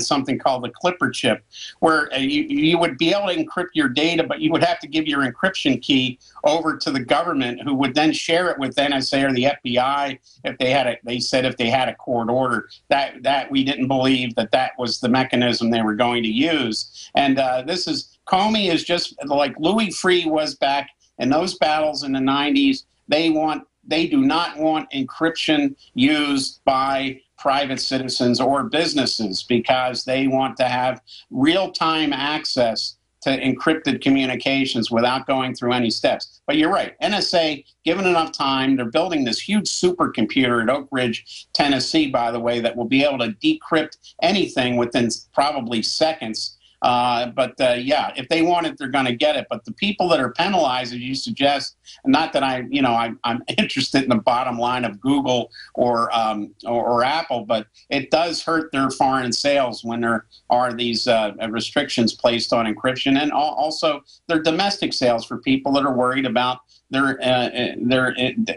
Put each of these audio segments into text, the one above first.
something called the Clipper chip, where uh, you, you would be able to encrypt your data, but you would have to give your encryption key over to the government, who would then share it with NSA or the FBI if they had a. They said if they had a court order. That that we didn't believe that that was the mechanism they were going to use. And uh, this is Comey is just like Louis Freeh was back in those battles in the 90s. They want they do not want encryption used by private citizens or businesses because they want to have real time access to encrypted communications without going through any steps. But you're right. NSA, given enough time, they're building this huge supercomputer at Oak Ridge, Tennessee, by the way, that will be able to decrypt anything within probably seconds uh, but uh, yeah, if they want it, they're going to get it. But the people that are penalized, as you suggest, not that I, you know, I, I'm interested in the bottom line of Google or, um, or, or Apple, but it does hurt their foreign sales when there are these uh, restrictions placed on encryption, and also their domestic sales for people that are worried about their uh, uh, their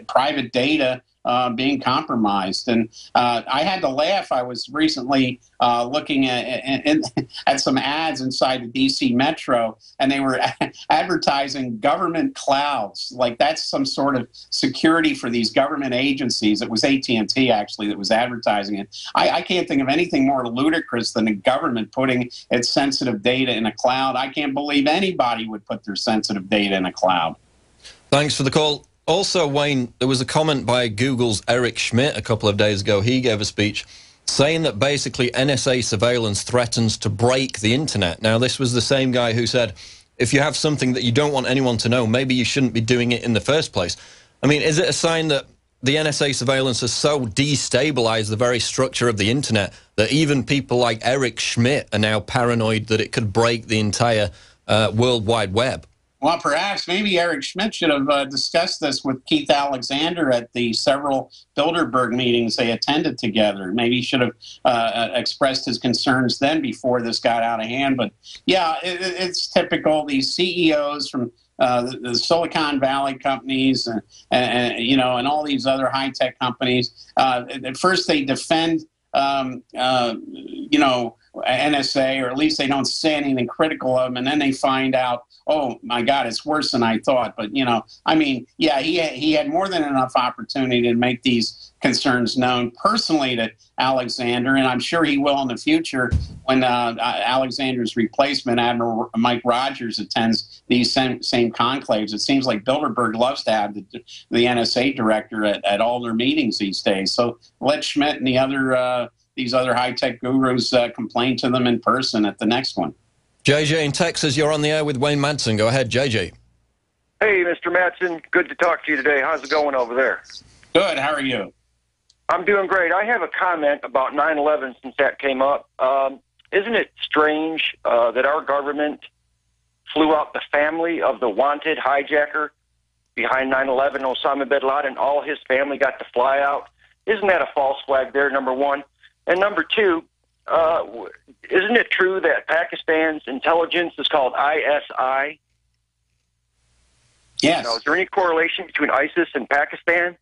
private data uh, being compromised. And uh, I had to laugh. I was recently uh, looking at, at, at, some ads inside the DC Metro, and they were advertising government clouds. Like that's some sort of security for these government agencies. It was AT and T actually that was advertising it. I, I can't think of anything more ludicrous than a government putting its sensitive data in a cloud. I can't believe anybody would put their sensitive data in a cloud. Thanks for the call. Also, Wayne, there was a comment by Google's Eric Schmidt a couple of days ago. He gave a speech saying that basically NSA surveillance threatens to break the internet. Now, this was the same guy who said, if you have something that you don't want anyone to know, maybe you shouldn't be doing it in the first place. I mean, is it a sign that the NSA surveillance has so destabilized the very structure of the internet that even people like Eric Schmidt are now paranoid that it could break the entire uh, World Wide Web? Well, perhaps maybe Eric Schmidt should have uh, discussed this with Keith Alexander at the several Bilderberg meetings they attended together. Maybe he should have uh, uh, expressed his concerns then before this got out of hand. But yeah, it, it's typical. These CEOs from uh, the, the, Silicon Valley companies, and, and, and, you know, and all these other high tech companies. Uh, at first, they defend, um, uh, you know, NSA, or at least they don't say anything critical of them, and then they find out oh my God, it's worse than I thought. But you know, I mean, yeah, he he had more than enough opportunity to make these concerns known personally to Alexander, and I'm sure he will in the future when uh, Alexander's replacement, Admiral Mike Rogers, attends these same, same conclaves. It seems like Bilderberg loves to have the, the NSA director at, at all their meetings these days. So let Schmidt and the other uh, these other high tech gurus uh, complain to them in person at the next one. JJ in Texas, you're on the air with Wayne Madsen. Go ahead, JJ. Hey, Mr. Madsen. Good to talk to you today. How's it going over there? Good. How are you? I'm doing great. I have a comment about 9 11 since that came up. Um, isn't it strange uh, that our government flew out the family of the wanted hijacker behind 9 11, Osama bin Laden? And all his family got to fly out. Isn't that a false flag there, number one? And number two, uh, isn't it true that Pakistan's intelligence is called ISI? Yes. You know, is there any correlation between ISIS and Pakistan?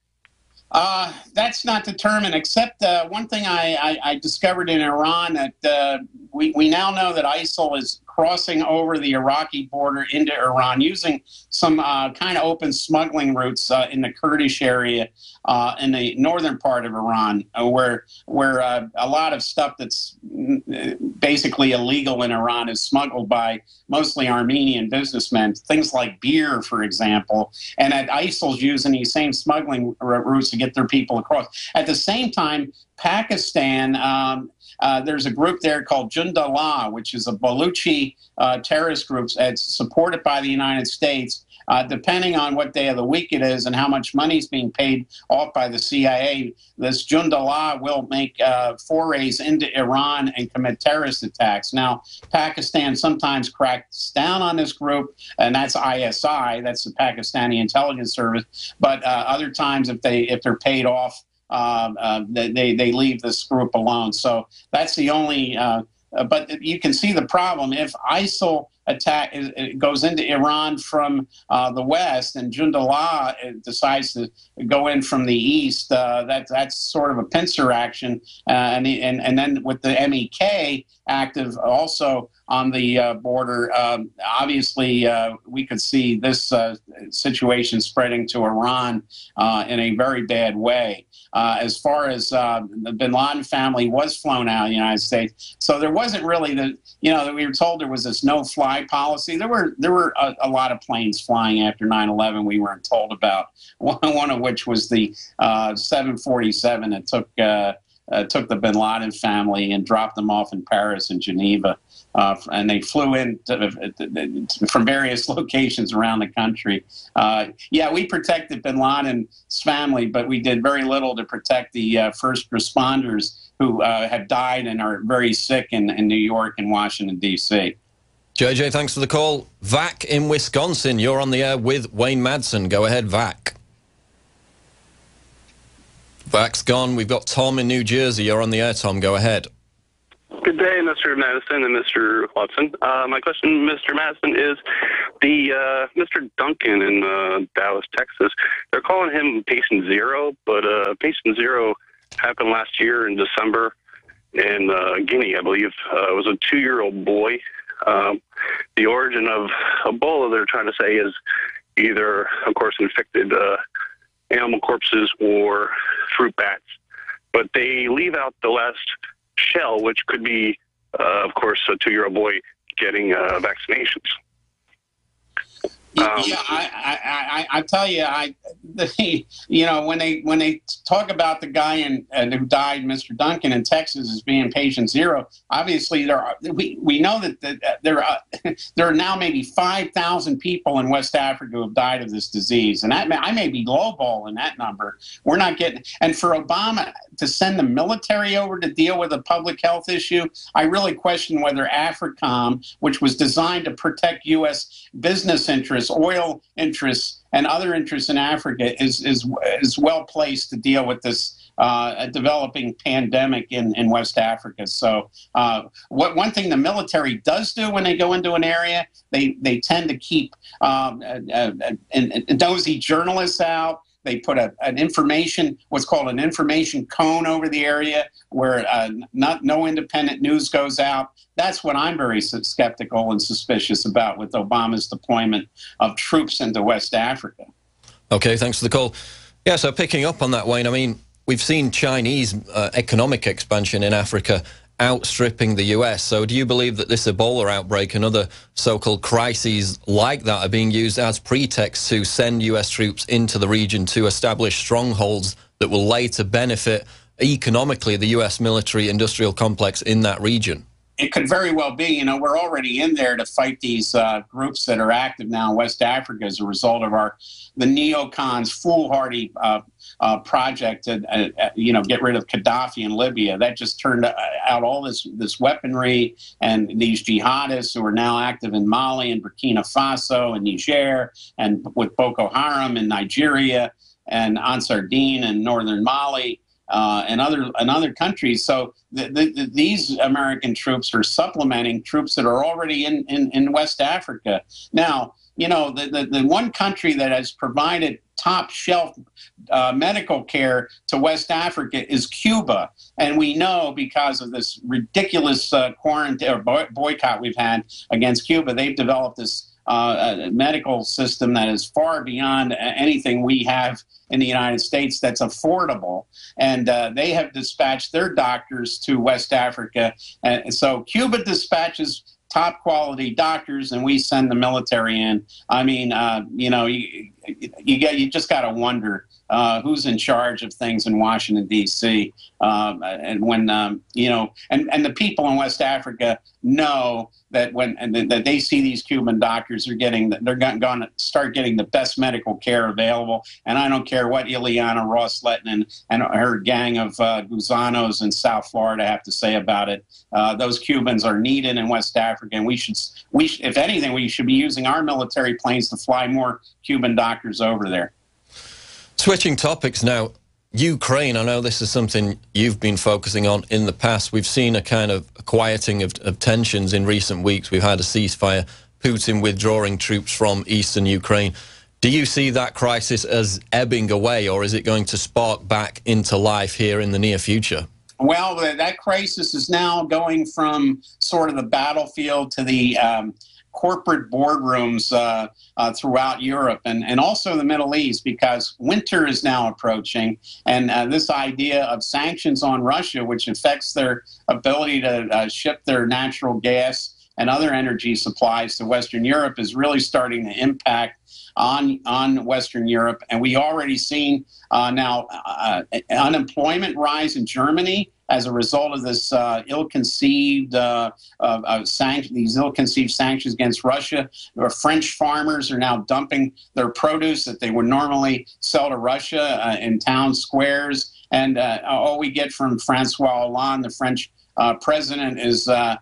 Uh, that's not determined, except uh, one thing I, I, I, discovered in Iran that uh, we, we now know that ISIL is crossing over the Iraqi border into Iran using some uh, kind of open smuggling routes uh, in the Kurdish area uh, in the northern part of Iran, uh, where where uh, a lot of stuff that's mm, basically illegal in Iran is smuggled by mostly Armenian businessmen. Things like beer, for example, and at ISIL's using these same smuggling routes to get their people across. At the same time, Pakistan. Um, uh, there's a group there called Jundallah, which is a Baluchi uh, terrorist group that's supported by the United States. Uh, depending on what day of the week it is and how much money is being paid off by the CIA, this Jundallah will make uh, forays into Iran and commit terrorist attacks. Now, Pakistan sometimes cracks down on this group, and that's ISI, that's the Pakistani intelligence service. But uh, other times, if they if they're paid off um, uh, they, they leave this group alone. So that's the only. Uh, uh but you can see the problem if ISIL attack goes into Iran from uh, the west, and Jundallah uh, decides to go in from the east. Uh, that that's sort of a pincer action, uh, and, and and then with the MEK, active also on the uh, border. Um, obviously, uh, we could see this uh, situation spreading to Iran uh, in a very bad way. Uh, as far as uh, the bin Laden family was flown out of the United States, so there wasn't really the you know we were told there was this no-fly policy. There were there were a, a lot of planes flying after 9/11. We weren't told about one, one of which was the 747 that took uh, took the bin Laden family and dropped them off in Paris and Geneva. Uh, and they flew in to, from various locations around the country. Uh, yeah, we protected bin Laden's family, but we did very little to protect the uh, first responders who uh, have died and are very sick in, in New York and Washington, D.C. JJ, thanks for the call. Vac in Wisconsin, you're on the air with Wayne Madsen. Go ahead, Vac. Vac's gone. We've got Tom in New Jersey. You're on the air, Tom. Go ahead. Good day, Mr. Madison and Mr. Watson. Uh, my question, Mr. Madison, is the uh, Mr. Duncan in uh, Dallas, Texas. They're calling him patient zero, but uh, patient zero happened last year in December in uh, Guinea, I believe. Uh, it was a two-year-old boy. Um, the origin of Ebola, they're trying to say, is either, of course, infected animal corpses or fruit bats. But they leave out the last shell, which could be, uh, of course, a two-year-old boy getting uh, vaccinations. Um, yeah, I, I, I, I, tell you, I, the, you know, when they when they talk about the guy in, uh, who died, Mr. Duncan in Texas, as being patient zero, obviously there are we, we know that the, there are there are now maybe five thousand people in West Africa who have died of this disease, and that I may be lowballing that number. We're not getting, and for Obama to send the military over to deal with a public health issue, I really question whether AFRICOM, which was designed to protect U.S. business interests, oil interests, and other interests in Africa is is is well placed to deal with this uh, developing pandemic in, in West Africa. So, uh, what one thing the military does do when they go into an area, they they tend to keep um, uh, uh and nosy journalists out. They put a, an information, what's called an information cone over the area where uh, not no independent news goes out. That's what I'm very skeptical and suspicious about with Obama's deployment of troops into West Africa. Okay, thanks for the call. Yeah, so picking up on that, Wayne, I mean, we've seen Chinese uh, economic expansion in Africa outstripping the US. So do you believe that this Ebola outbreak and other so-called crises like that are being used as pretext to send US troops into the region to establish strongholds that will later benefit economically the US military industrial complex in that region? It could very well be. You know, we're already in there to fight these uh, groups that are active now in West Africa as a result of our the neocons foolhardy uh, uh, project to uh, uh, you know get rid of Gaddafi in Libya. That just turned out all this this weaponry and these jihadists who are now active in Mali and Burkina Faso and Niger and with Boko Haram in Nigeria and Ansar Dine in northern Mali. Uh, and other and other countries. So the, the, these American troops are supplementing troops that are already in, in, in West Africa. Now, you know, the, the, the one country that has provided top shelf uh, medical care to West Africa is Cuba. And we know because of this ridiculous uh, quarantine or boycott we've had against Cuba, they've developed this uh, medical system that is far beyond anything we have in the United States that's affordable. And uh, they have dispatched their doctors to West Africa. And so Cuba dispatches top quality doctors and we send the military in. I mean, uh, you know, you, you get you just got to wonder uh, who's in charge of things in Washington D.C. Um, and when um, you know, and and the people in West Africa know that when and that they see these Cuban doctors are getting they're going to start getting the best medical care available. And I don't care what Ileana Ros-Lehtinen and, and her gang of uh, Gusanos in South Florida have to say about it. Uh, those Cubans are needed in West Africa, and we should we if anything we should be using our military planes to fly more Cuban doctors over there. Switching topics now, Ukraine, I know this is something you've been focusing on in the past. We've seen a kind of quieting of, of, tensions in recent weeks. We've had a ceasefire, Putin withdrawing troops from eastern Ukraine. Do you see that crisis as ebbing away, or is it going to spark back into life here in the near future? well, that crisis is now going from sort of the battlefield to the um, corporate boardrooms uh, uh, throughout Europe and, and also the Middle East because winter is now approaching. And uh, this idea of sanctions on Russia, which affects their ability to uh, ship their natural gas and other energy supplies to Western Europe, is really starting to impact on on Western Europe, and we already seen uh, now uh, unemployment rise in Germany as a result of this uh, ill-conceived uh, sanction, these ill-conceived sanctions against Russia. French farmers are now dumping their produce that they would normally sell to Russia uh, in town squares, and uh, all we get from Francois Hollande, the French president, is. Uh,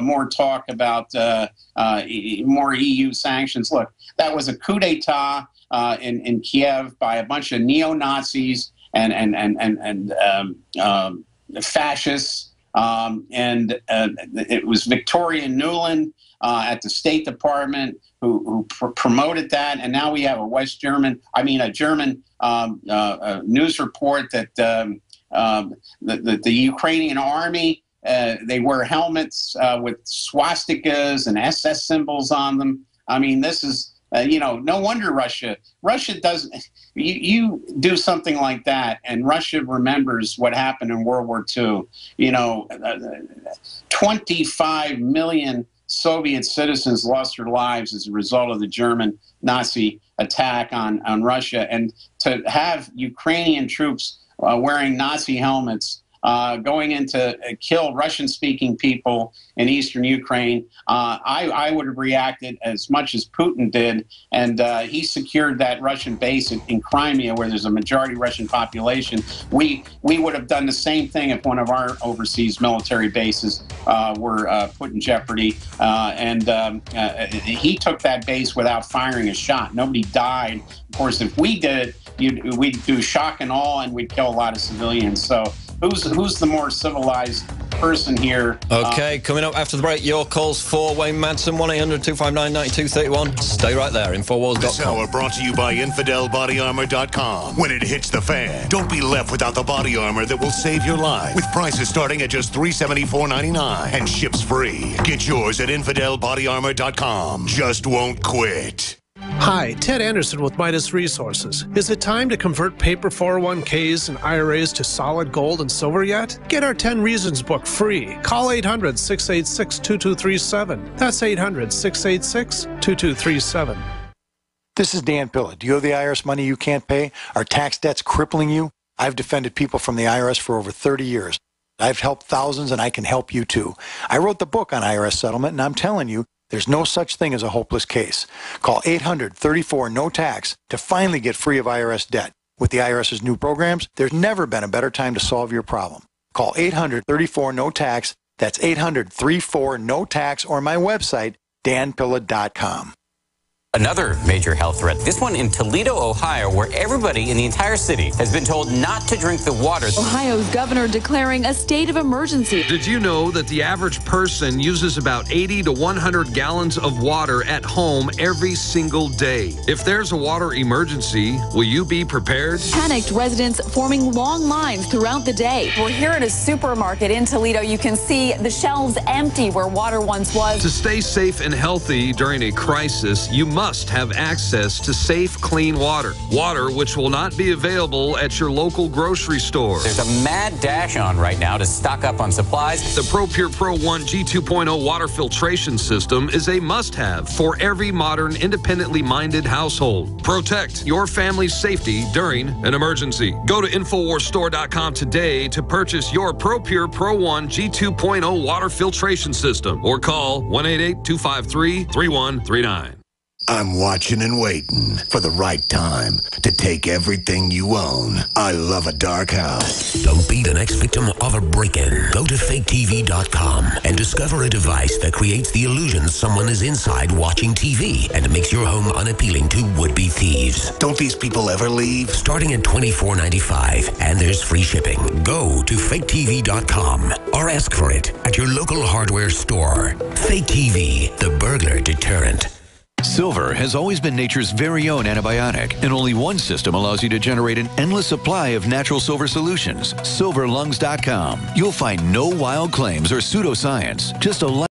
more talk about uh, uh, more EU sanctions. Look, that was a coup d'état uh, in in Kiev by a bunch of neo Nazis and and and and, and um, um, fascists, um, and uh, it was Victoria Nuland uh, at the State Department who, who pr- promoted that, and now we have a West German, I mean a German um, uh, news report that um, um, the Ukrainian army. Uh, they wear helmets uh, with swastikas and SS symbols on them. I mean, this is uh, you know, no wonder Russia. Russia does. You, you do something like that, and Russia remembers what happened in World War II. You know, uh, 25 million Soviet citizens lost their lives as a result of the German Nazi attack on on Russia, and to have Ukrainian troops uh, wearing Nazi helmets uh, going in to kill Russian speaking people in eastern Ukraine. Uh, I, I, would have reacted as much as Putin did, and uh, he secured that Russian base in, in, Crimea, where there's a majority Russian population. We, we would have done the same thing if one of our overseas military bases uh, were uh, put in jeopardy. Uh, and um, he took that base without firing a shot. Nobody died. Of course, if we did it, we'd do shock and awe, and we'd kill a lot of civilians. So who's who's the more civilized person here? Okay, uh, coming up after the break, your calls for Wayne Madsen, 1-800-259-9231. Stay right there, Infowars.com. This hour brought to you by InfidelBodyArmor.com. When it hits the fan, don't be left without the body armor that will save your life. With prices starting at just $374.99 and ships free. Get yours at InfidelBodyArmor.com. Just won't quit. Hi, Ted Anderson with Midas Resources. Is it time to convert paper 401ks and IRAs to solid gold and silver yet? Get our 10 Reasons book free. Call 800 686 2237. That's 800 686 2237. This is Dan Pilla. Do you owe the IRS money you can't pay? Are tax debts crippling you? I've defended people from the IRS for over 30 years. I've helped thousands and I can help you too. I wrote the book on IRS settlement and I'm telling you, there's no such thing as a hopeless case. Call 800 34 no tax to finally get free of IRS debt. With the IRS's new programs, there's never been a better time to solve your problem. Call 800 34 no tax. That's 800 34 no tax or my website, danpilla.com. Another major health threat, this one in Toledo, Ohio, where everybody in the entire city has been told not to drink the water. Ohio's governor declaring a state of emergency. Did you know that the average person uses about 80 to 100 gallons of water at home every single day? If there's a water emergency, will you be prepared? Panicked residents forming long lines throughout the day. We're here at a supermarket in Toledo. You can see the shelves empty where water once was. To stay safe and healthy during a crisis, you must must have access to safe, clean water. Water which will not be available at your local grocery store. There's a mad dash on right now to stock up on supplies. The ProPur Pro 1 G2.0 water filtration system is a must have for every modern, independently minded household. Protect your family's safety during an emergency. Go to InfoWarsStore.com today to purchase your ProPur Pro 1 G2.0 water filtration system or call 188 253 3139. I'm watching and waiting for the right time to take everything you own. I love a dark house. Don't be the next victim of a break-in. Go to faketv.com and discover a device that creates the illusion someone is inside watching TV and makes your home unappealing to would-be thieves. Don't these people ever leave? Starting at $24.95 and there's free shipping. Go to faketv.com or ask for it at your local hardware store. Fake TV, the burglar deterrent. Silver has always been nature's very own antibiotic, and only one system allows you to generate an endless supply of natural silver solutions. Silverlungs.com. You'll find no wild claims or pseudoscience, just a